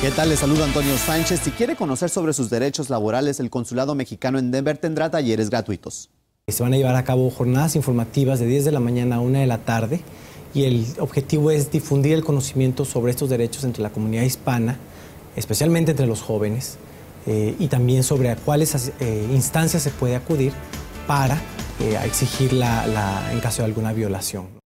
¿Qué tal? Le saluda Antonio Sánchez. Si quiere conocer sobre sus derechos laborales, el Consulado Mexicano en Denver tendrá talleres gratuitos. Se van a llevar a cabo jornadas informativas de 10 de la mañana a 1 de la tarde y el objetivo es difundir el conocimiento sobre estos derechos entre la comunidad hispana, especialmente entre los jóvenes, eh, y también sobre a cuáles eh, instancias se puede acudir para eh, exigir la, en caso de alguna violación.